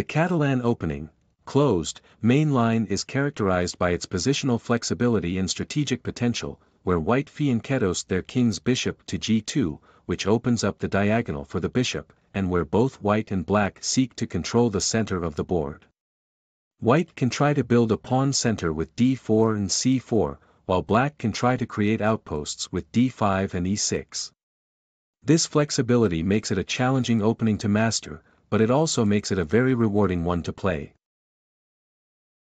The Catalan opening, closed, main line is characterized by its positional flexibility and strategic potential, where white fianchettos their king's bishop to g2, which opens up the diagonal for the bishop, and where both white and black seek to control the center of the board. White can try to build a pawn center with d4 and c4, while black can try to create outposts with d5 and e6. This flexibility makes it a challenging opening to master, but it also makes it a very rewarding one to play.